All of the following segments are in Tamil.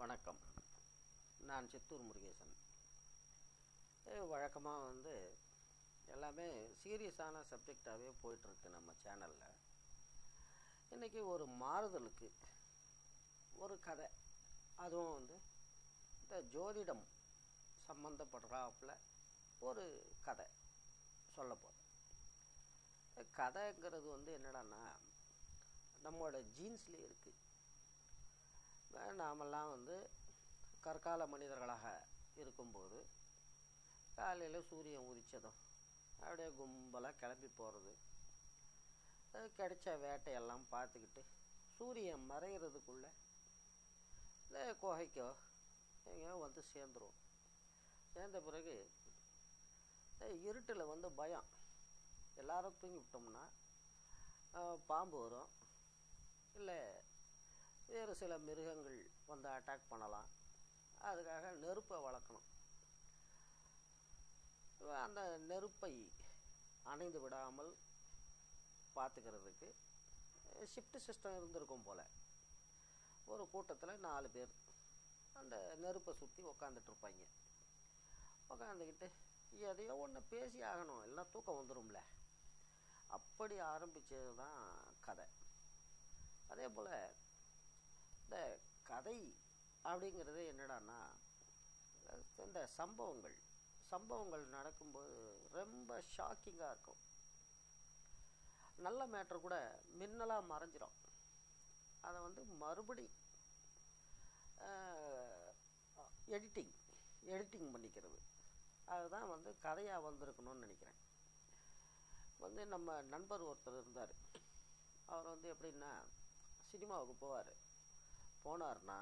வணக்கம். நான் சித்தூர் முருகேசன். வழக்கமாக வந்து எல்லாமே சீரியஸான சப்ஜெக்டாகவே போயிட்டுருக்கு நம்ம சேனலில். இன்றைக்கி ஒரு மாறுதலுக்கு ஒரு கதை. அதுவும் வந்து இந்த ஜோதிடம் சம்மந்தப்படுறாப்புல ஒரு கதை சொல்ல போகிறேன் கதைங்கிறது வந்து என்னடான்னா நம்மளோட ஜீன்ஸ்லேயே இருக்குது நாமெல்லாம் வந்து கற்கால மனிதர்களாக இருக்கும்போது காலையில் சூரியன் உதித்ததும் அப்படியே கும்பலாக கிளம்பி போகிறது கிடைச்ச வேட்டையெல்லாம் பார்த்துக்கிட்டு சூரியன் மறைகிறதுக்குள்ளே இந்த குகைக்கோ எங்கேயோ வந்து சேர்ந்துருவோம் சேர்ந்த பிறகு இருட்டில் வந்து பயம். எல்லாரும் தூங்கி விட்டோம்னா பாம்பு வரும் இல்லை வேறு சில மிருகங்கள் வந்து அட்டாக் பண்ணலாம். அதுக்காக நெருப்பை வளர்க்கணும். அந்த நெருப்பை அணைந்து விடாமல் பார்த்துக்கிறதுக்கு ஷிஃப்ட் சிஸ்டம் இருந்திருக்கும் போல். ஒரு கூட்டத்தில் நாலு பேர் அந்த நெருப்பை சுற்றி உக்காந்துட்ருப்பாங்க உக்காந்துக்கிட்டு எதையோ ஒன்று பேசி ஆகணும் எல்லாம் தூக்கம் வந்துடும்ல அப்படி ஆரம்பித்தது தான் கதை. அதே போல் இந்த கதை அப்படிங்கிறது என்னடான்னா இந்த சம்பவங்கள் சம்பவங்கள் நடக்கும்போது ரொம்ப ஷாக்கிங்காக இருக்கும். நல்ல மேட்ரு கூட மின்னலாக மறைஞ்சிரும். அதை வந்து மறுபடி எடிட்டிங் எடிட்டிங் பண்ணிக்கிறது. அதுதான் வந்து கதையாக வந்திருக்கணும்னு நினைக்கிறேன். வந்து நம்ம நண்பர் ஒருத்தர் இருந்தார். அவர் வந்து எப்படின்னா சினிமாவுக்கு போவார். போனார்னா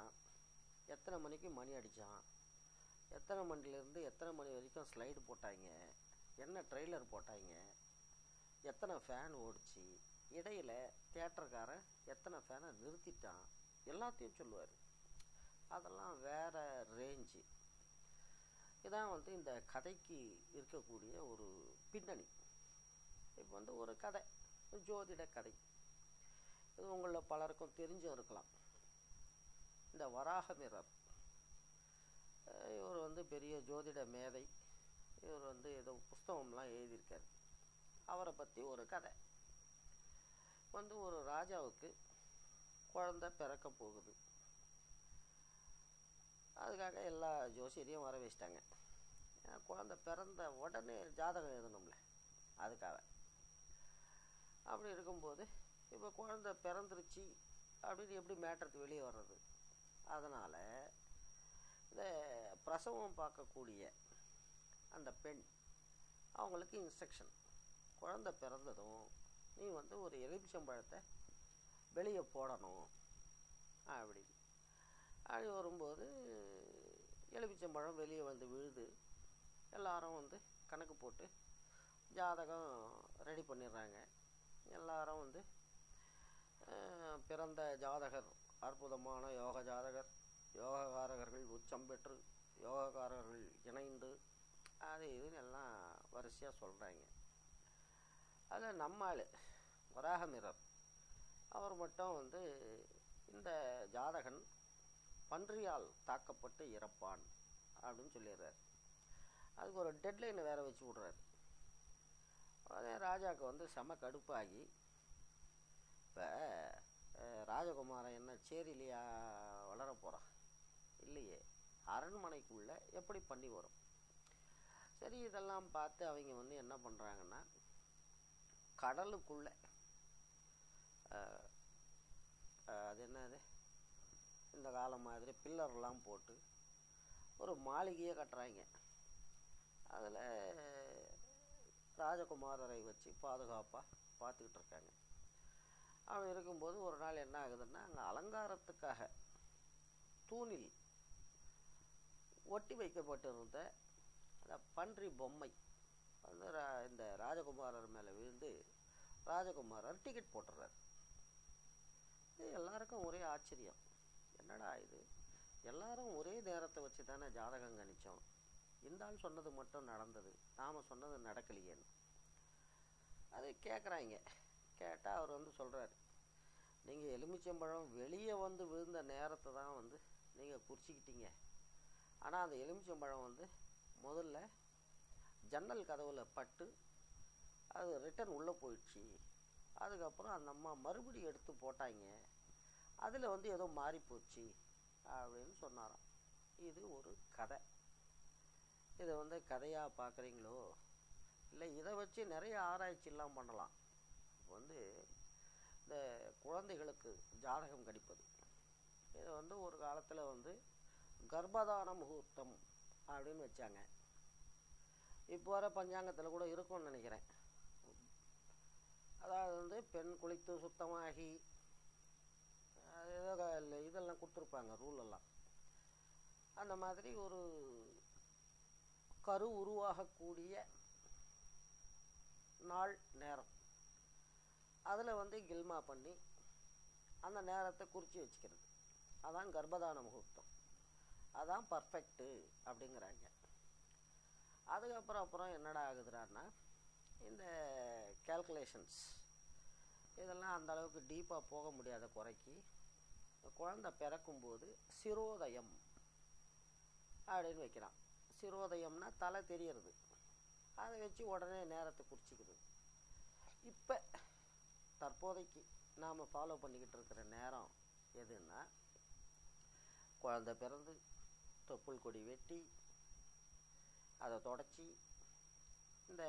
எத்தனை மணிக்கு மணி அடித்தான் எத்தனை மணிலேருந்து எத்தனை மணி வரைக்கும் ஸ்லைடு போட்டாங்க? என்ன ட்ரெய்லர் போட்டாங்க? எத்தனை ஃபேன் ஓடிச்சு? இடையில் தேட்டருக்காரன் எத்தனை ஃபேனை நிறுத்திட்டான்? எல்லாத்தையும் சொல்லுவார். அதெல்லாம் வேறு ரேஞ்சு இதான் வந்து இந்த கதைக்கு இருக்கக்கூடிய ஒரு பின்னணி. இப்போ வந்து ஒரு கதை ஜோதிட கதை. இது உங்களில் பலருக்கும் தெரிஞ்சும் இருக்கலாம். இந்த வராகமிரர் இவர் வந்து பெரிய ஜோதிட மேதை. இவர் வந்து ஏதோ புஸ்தகம்லாம் எழுதியிருக்கார். அவரை பற்றி ஒரு கதை. வந்து ஒரு ராஜாவுக்கு குழந்த பிறக்க போகுது. அதுக்காக எல்லா ஜோசியரையும் வர வச்சிட்டாங்க ஏன்னா குழந்த பிறந்த உடனே ஜாதகம் எழுதணும்ல. அதுக்காக. அப்படி இருக்கும்போது இப்போ குழந்த பிறந்துருச்சு அப்படின்னு எப்படி மேட்டருக்கு வெளியே வர்றது? அதனால் இந்த பிரசவம் பார்க்கக்கூடிய அந்த பெண் அவங்களுக்கு இன்ஸ்ட்ரக்ஷன் குழந்த பிறந்ததும் நீ வந்து ஒரு எலுமிச்சம்பழத்தை வெளியே போடணும் அப்படி அப்படி வரும்போது எலுமிச்சம்பழம் வெளியே வந்து விழுது. எல்லாரும் வந்து கணக்கு போட்டு ஜாதகம் ரெடி பண்ணிடுறாங்க. எல்லாரும் வந்து பிறந்த ஜாதகர் அற்புதமான யோக ஜாதகர் யோகக்காரகர்கள் உச்சம் பெற்று யோகக்காரர்கள் இணைந்து அது இதுன்னு எல்லாம் வரிசையாக சொல்கிறாங்க அதில் நம்மாள் வராகமிரர் அவர் மட்டும் வந்து இந்த ஜாதகன் பன்றியால் தாக்கப்பட்டு இறப்பான் அப்படின்னு சொல்லிடுறார். அதுக்கு ஒரு டெட்லைனை வேறு வச்சு விட்றாரு. அதே ராஜாவுக்கு வந்து செம கடுப்பாகி ராஜகுமாரன் என்ன சேரிலையா வளர போகிறான் இல்லையே. அரண்மனைக்குள்ளே எப்படி பண்ணி வரும்? சரி இதெல்லாம் பார்த்து அவங்க வந்து என்ன பண்ணுறாங்கன்னா கடலுக்குள்ளே அது என்னது? இந்த காலம் மாதிரி பில்லர்லாம் போட்டு ஒரு மாளிகையை கட்டுறாங்க. அதில் ராஜகுமாரரை வச்சு பாதுகாப்பாக பார்த்துக்கிட்டு இருக்காங்க. அவன் இருக்கும்போது ஒரு நாள் என்ன ஆகுதுன்னா அங்கே அலங்காரத்துக்காக தூணில் ஒட்டி வைக்கப்பட்டிருந்த அந்த பன்றி பொம்மை வந்து ரா இந்த ராஜகுமாரர் மேலே விழுந்து ராஜகுமாரர் டிக்கெட் போட்டுறார். இது எல்லாருக்கும் ஒரே ஆச்சரியம். என்னடா இது? எல்லாரும் ஒரே நேரத்தை வச்சு தானே ஜாதகம் கணித்தோம் இந்த ஆள் சொன்னது மட்டும் நடந்தது. நாம் சொன்னது நடக்கலையேன்னு. அது கேட்குறாங்க கேட்டால் அவர் வந்து சொல்கிறாரு நீங்கள் எலுமிச்சம்பழம் வெளியே வந்து விழுந்த நேரத்தை தான் வந்து நீங்கள் குறிச்சிக்கிட்டீங்க. ஆனால் அந்த எலுமிச்சம்பழம் வந்து முதல்ல ஜன்னல் கதவில் பட்டு அது ரிட்டன் உள்ளே போயிடுச்சு. அதுக்கப்புறம் அந்த அம்மா மறுபடியும் எடுத்து போட்டாங்க. அதில் வந்து ஏதோ மாறி போச்சு அப்படின்னு சொன்னாராம். இது ஒரு கதை. இதை வந்து கதையாக பார்க்குறீங்களோ இல்லை இதை வச்சு நிறைய ஆராய்ச்சிலாம் பண்ணலாம். வந்து இந்த குழந்தைகளுக்கு ஜாதகம் கணிப்பது. இதை வந்து ஒரு காலத்தில் வந்து கர்ப்பதான முகூர்த்தம் அப்படின்னு வச்சாங்க. இப்போ வர பஞ்சாங்கத்தில் கூட இருக்கும்னு நினைக்கிறேன். அதாவது வந்து பெண் குளித்து சுத்தமாகி அது ஏதோ இதெல்லாம் கொடுத்துருப்பாங்க ரூலெல்லாம் அந்த மாதிரி ஒரு கரு உருவாகக்கூடிய நாள் நேரம். அதில் வந்து கில்மா பண்ணி அந்த நேரத்தை குறித்து வச்சுக்கிறது. அதான் கர்ப்பதான முகூர்த்தம். அதான் பர்ஃபெக்ட்டு அப்படிங்கிறாங்க. அதுக்கப்புறம் அப்புறம் என்னடா ஆகுதுடான்னா இந்த கேல்குலேஷன்ஸ் இதெல்லாம் அந்த அளவுக்கு டீப்பாக போக முடியாத குறைக்கு குழந்தை பிறக்கும்போது சிரோதயம் அப்படின்னு வைக்கிறான். சிரோதயம்னா தலை தெரியறது. அதை வச்சு உடனே நேரத்தை குறிச்சிக்குது இப்போ தற்போதைக்கு நாம் ஃபாலோ பண்ணிக்கிட்டு இருக்கிற நேரம் எதுன்னா குழந்த பிறந்து தொப்புள் கொடி வெட்டி அதை தொடச்சி இந்த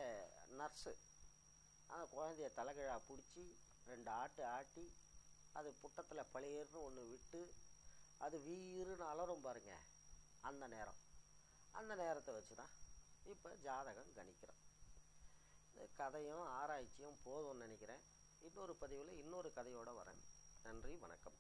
நர்ஸு அந்த குழந்தைய தலைகிழா பிடிச்சி ரெண்டு ஆட்டு ஆட்டி அது புட்டத்தில் பழையர்னு ஒன்று விட்டு அது வீருன்னு அலறும் பாருங்க அந்த நேரம். அந்த நேரத்தை வச்சு தான் இப்போ ஜாதகம் கணிக்கிறோம். இந்த கதையும் ஆராய்ச்சியும் போதும்னு நினைக்கிறேன். இன்னொரு பதிவில் இன்னொரு கதையோடு வரேன். நன்றி வணக்கம்.